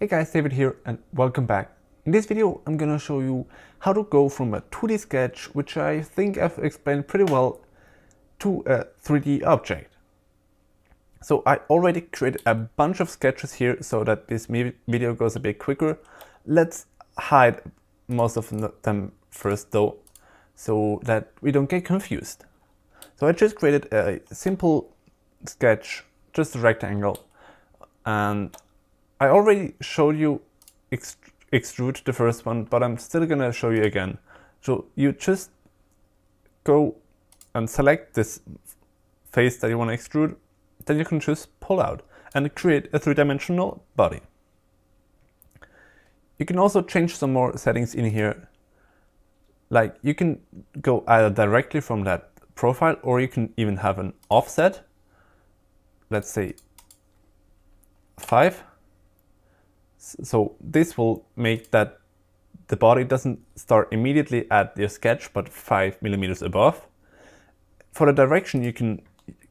Hey guys, David here and welcome back. In this video I'm gonna show you how to go from a 2D sketch, which I think I've explained pretty well, to a 3D object. So I already created a bunch of sketches here so that this video goes a bit quicker. Let's hide most of them first though, so that we don't get confused. So I just created a simple sketch, just a rectangle, and I already showed you extrude the first one, but I'm still gonna show you again. So you just go and select this face that you want to extrude, then you can just pull out and create a three-dimensional body. You can also change some more settings in here. Like you can go either directly from that profile or you can even have an offset. Let's say 5 so this will make that the body doesn't start immediately at your sketch, but five millimeters above. For the direction, you can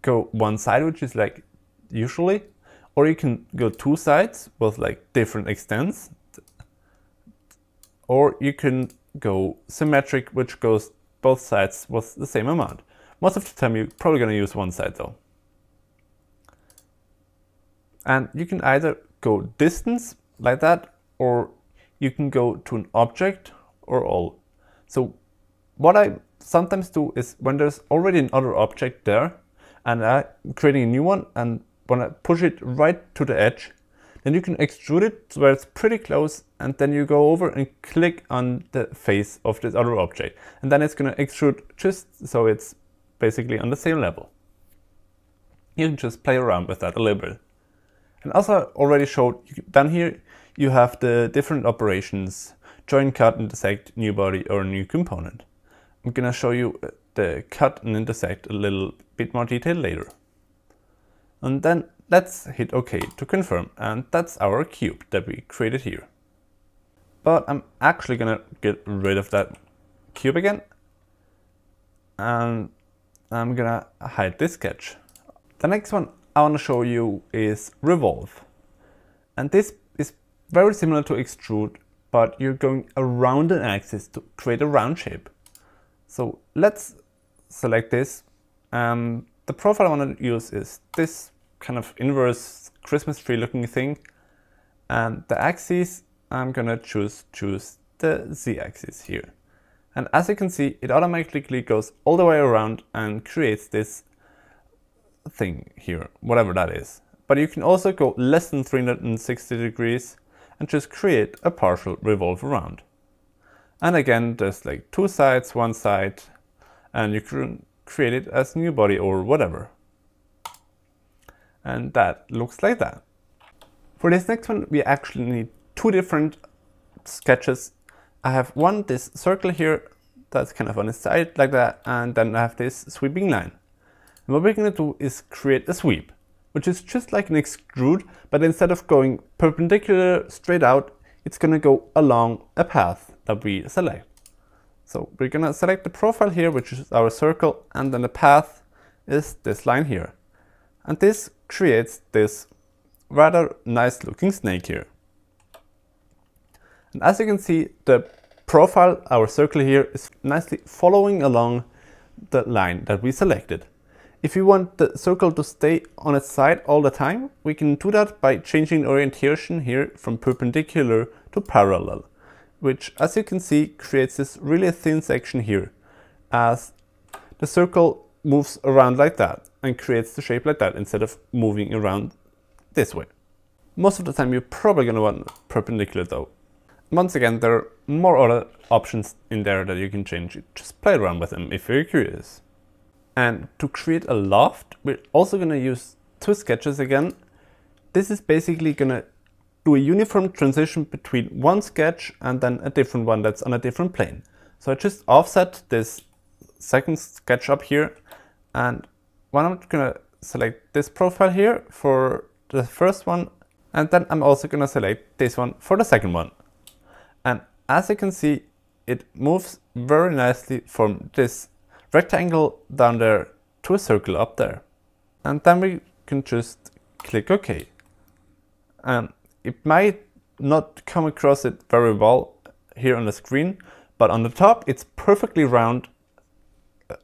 go one side, which is like usually, or you can go two sides with like different extents, or you can go symmetric, which goes both sides with the same amount. Most of the time, you're probably going to use one side though. And you can either go distance like that, or you can go to an object or all. So what I sometimes do is when there's already another object there and I'm creating a new one and when I push it right to the edge, then you can extrude it where it's pretty close and then you go over and click on the face of this other object. And then it's going to extrude just so it's basically on the same level. You can just play around with that a little bit. And as I already showed, down here you have the different operations, join, cut, intersect, new body or new component. I'm gonna show you uh, the cut and intersect a little bit more detail later. And then let's hit OK to confirm and that's our cube that we created here. But I'm actually gonna get rid of that cube again and I'm gonna hide this sketch. The next one I want to show you is revolve. And this very similar to extrude, but you're going around an axis to create a round shape. So let's select this. Um, the profile I want to use is this kind of inverse Christmas tree looking thing. And the axis, I'm gonna choose, choose the z-axis here. And as you can see, it automatically goes all the way around and creates this thing here, whatever that is. But you can also go less than 360 degrees and just create a partial revolve around. And again, there's like two sides, one side, and you can create it as new body or whatever. And that looks like that. For this next one, we actually need two different sketches. I have one, this circle here, that's kind of on the side like that, and then I have this sweeping line. And what we're gonna do is create a sweep which is just like an extrude, but instead of going perpendicular straight out, it's gonna go along a path that we select. So we're gonna select the profile here, which is our circle, and then the path is this line here. And this creates this rather nice looking snake here. And as you can see, the profile, our circle here, is nicely following along the line that we selected. If we want the circle to stay on its side all the time, we can do that by changing orientation here from perpendicular to parallel, which as you can see creates this really thin section here as the circle moves around like that and creates the shape like that instead of moving around this way. Most of the time you're probably going to want perpendicular though. Once again, there are more other options in there that you can change. Just play around with them if you're curious. And to create a loft, we're also going to use two sketches again. This is basically going to do a uniform transition between one sketch and then a different one that's on a different plane. So I just offset this second sketch up here and when I'm going to select this profile here for the first one and then I'm also going to select this one for the second one. And as you can see, it moves very nicely from this rectangle down there to a circle up there. And then we can just click OK. And it might not come across it very well here on the screen, but on the top it's perfectly round,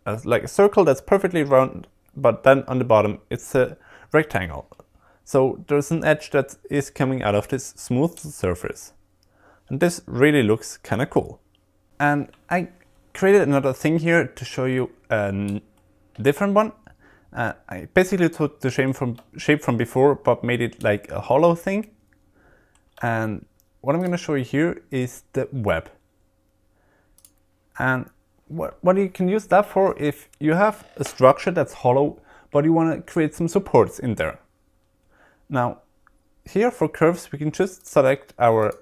uh, like a circle that's perfectly round, but then on the bottom it's a rectangle. So there's an edge that is coming out of this smooth surface. And this really looks kind of cool. And I created another thing here to show you a different one. Uh, I basically took the shape from, shape from before, but made it like a hollow thing. And what I'm going to show you here is the web. And what, what you can use that for if you have a structure that's hollow, but you want to create some supports in there. Now, here for curves, we can just select our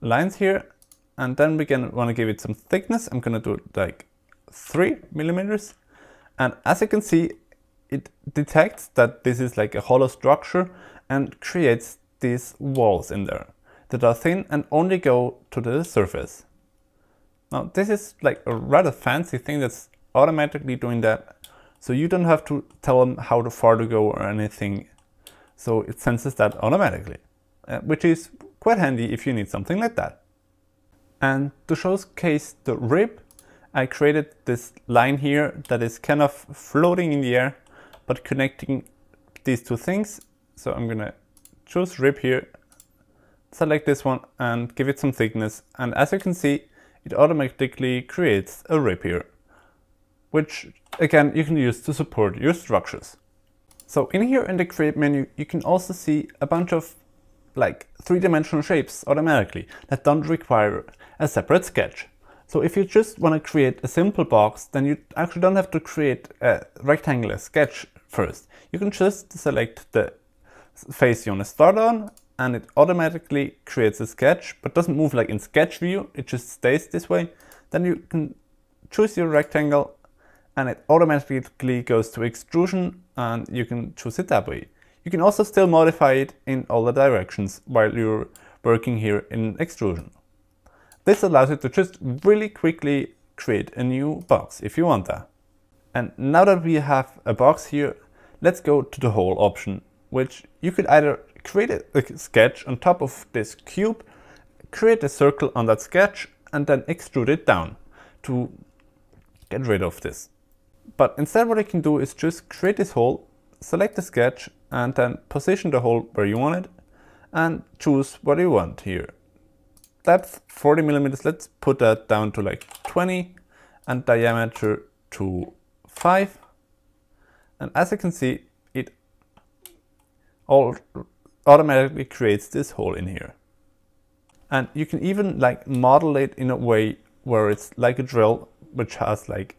lines here, and then we can want to give it some thickness. I'm going to do like three millimeters. And as you can see, it detects that this is like a hollow structure and creates these walls in there that are thin and only go to the surface. Now this is like a rather fancy thing that's automatically doing that. So you don't have to tell them how far to go or anything. So it senses that automatically, uh, which is quite handy if you need something like that. And to showcase the rib, I created this line here that is kind of floating in the air, but connecting these two things. So I'm gonna choose rib here, select this one and give it some thickness. And as you can see, it automatically creates a rib here, which again, you can use to support your structures. So in here in the create menu, you can also see a bunch of like three-dimensional shapes automatically that don't require a separate sketch. So if you just want to create a simple box, then you actually don't have to create a rectangular sketch first. You can just select the face you want to start on and it automatically creates a sketch, but doesn't move like in sketch view, it just stays this way. Then you can choose your rectangle and it automatically goes to extrusion and you can choose it that way. You can also still modify it in all the directions while you're working here in extrusion. This allows you to just really quickly create a new box if you want that. And now that we have a box here, let's go to the hole option, which you could either create a sketch on top of this cube, create a circle on that sketch, and then extrude it down to get rid of this. But instead what I can do is just create this hole, select the sketch, and then position the hole where you want it, and choose what you want here. Depth 40 millimeters, let's put that down to like 20, and diameter to 5. And as you can see, it all automatically creates this hole in here. And you can even like model it in a way where it's like a drill, which has like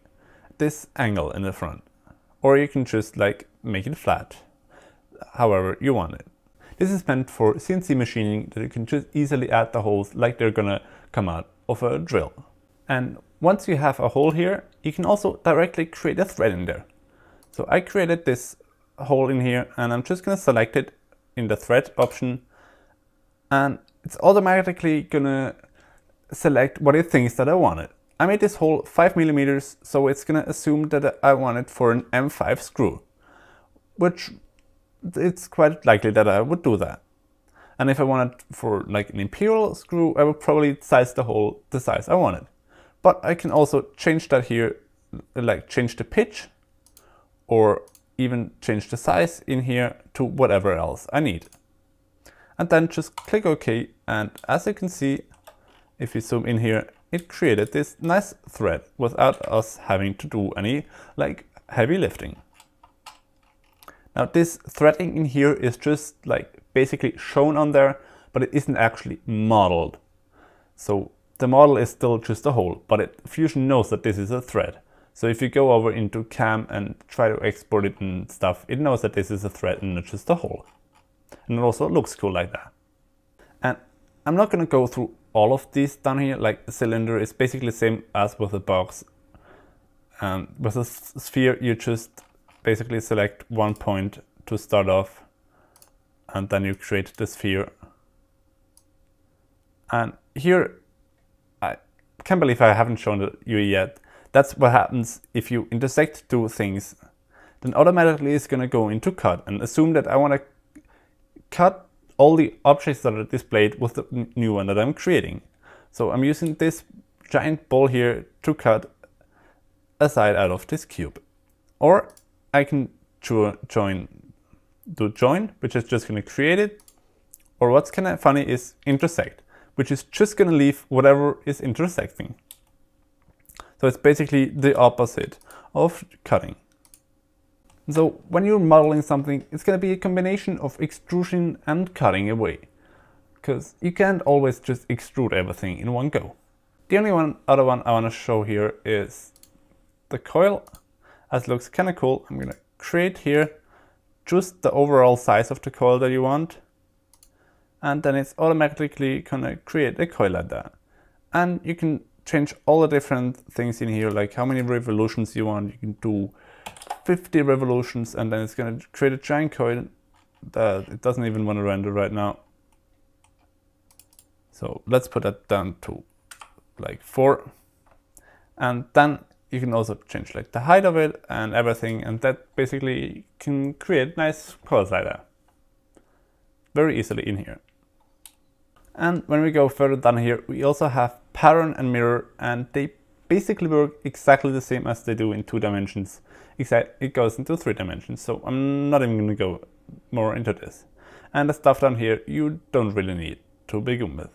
this angle in the front. Or you can just like make it flat, however you want it. This is meant for CNC machining that you can just easily add the holes like they're gonna come out of a drill. And once you have a hole here, you can also directly create a thread in there. So I created this hole in here and I'm just gonna select it in the thread option and it's automatically gonna select what it thinks that I wanted. I made this hole 5 millimeters, so it's gonna assume that I want it for an M5 screw, which it's quite likely that I would do that. And if I wanted for like an imperial screw, I would probably size the hole the size I wanted. But I can also change that here, like change the pitch or even change the size in here to whatever else I need. And then just click OK and as you can see, if you zoom in here, it created this nice thread without us having to do any like heavy lifting. Now this threading in here is just like basically shown on there, but it isn't actually modeled. So the model is still just a hole, but it, Fusion knows that this is a thread. So if you go over into cam and try to export it and stuff, it knows that this is a thread and not just a hole. And it also looks cool like that. And I'm not going to go through all of these down here, like a cylinder is basically the same as with a box. Um, with a sphere, you just basically select one point to start off and then you create the sphere. And here, I can't believe I haven't shown you yet, that's what happens if you intersect two things. Then automatically it's going to go into cut and assume that I want to cut all the objects that are displayed with the new one that I'm creating. So I'm using this giant ball here to cut a side out of this cube. Or I can join, do join, which is just going to create it. Or what's kind of funny is intersect, which is just going to leave whatever is intersecting. So it's basically the opposite of cutting. So when you're modeling something, it's going to be a combination of extrusion and cutting away. Because you can't always just extrude everything in one go. The only one other one I want to show here is the coil. As it looks kind of cool, I'm going to create here just the overall size of the coil that you want. And then it's automatically going to create a coil like that. And you can change all the different things in here, like how many revolutions you want. You can do 50 revolutions and then it's going to create a giant coil that it doesn't even want to render right now. So let's put that down to like four. And then you can also change like the height of it and everything. And that basically can create nice coils like that very easily in here. And when we go further down here, we also have pattern and mirror, and they basically work exactly the same as they do in two dimensions, except it goes into three dimensions. So I'm not even going to go more into this. And the stuff down here, you don't really need to begin with.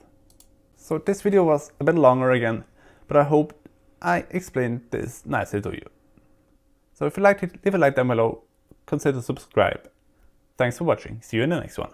So this video was a bit longer again, but I hope I explained this nicely to you. So if you liked it, leave a like down below, consider subscribe. Thanks for watching, see you in the next one.